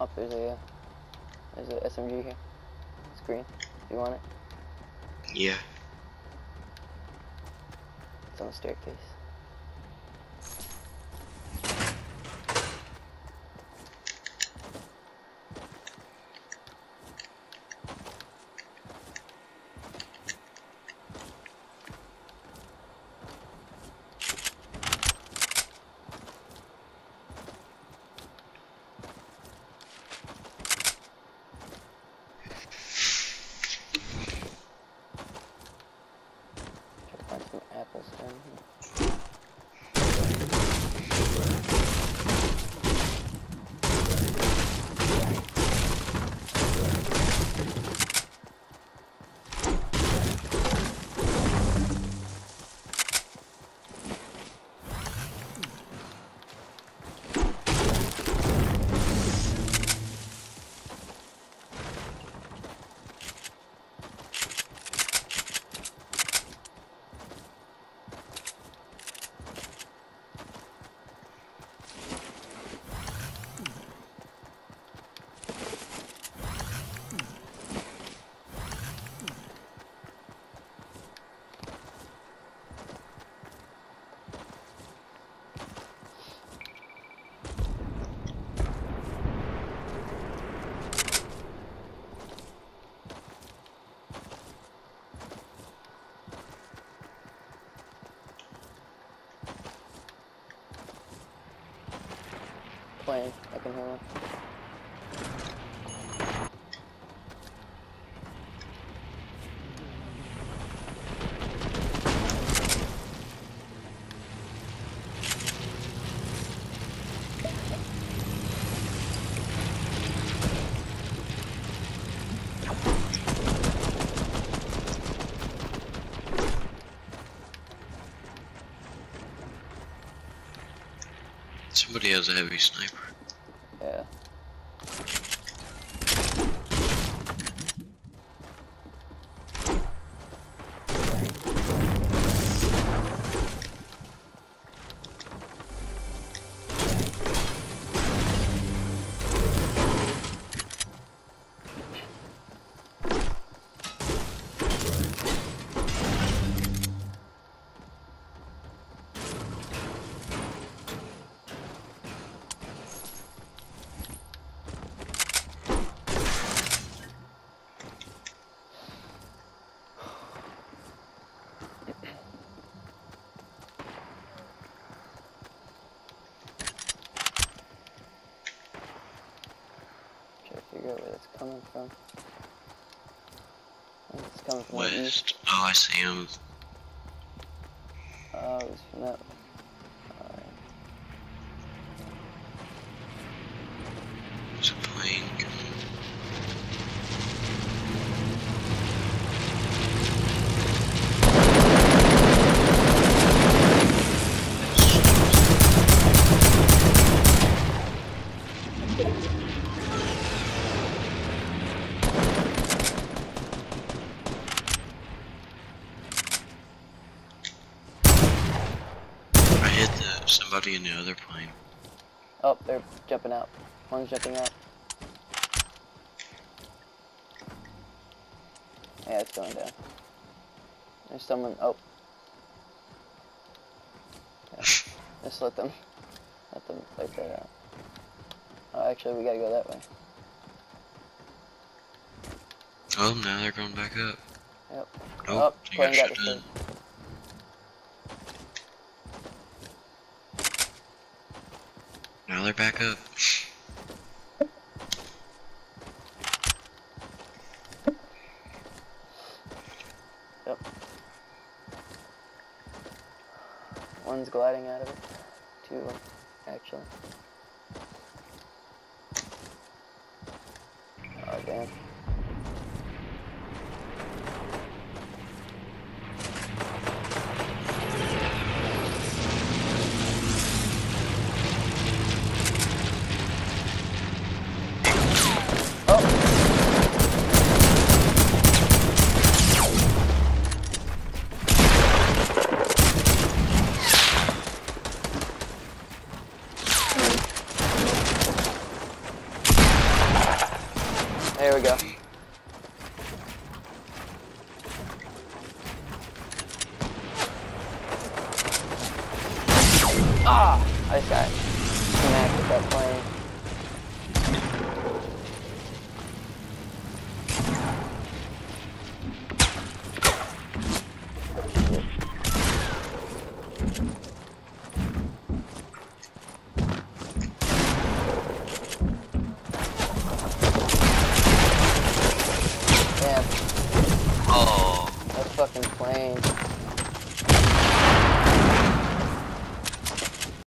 Up there's a there's a SMG here. It's green. Do you want it? Yeah. It's on the staircase. Playing. I can hear one. Somebody has a heavy sniper. Figure out where that's coming from. It's coming from. West. Oh, I see him. Oh, it was from that. Alright. There's a plane. I hit the somebody in the other plane. Oh, they're jumping out. One's jumping out. Yeah, it's going down. There's someone. Oh. Yeah, just let them. Let them fight that out. Oh, actually, we gotta go that way. Oh, now they're going back up. Yep. Nope, Oh, you plane got destroyed. down. Now they're back up. Yep. One's gliding out of it. Two actually. Oh, damn. Oh! we go. Ah! I just got smacked with that plane.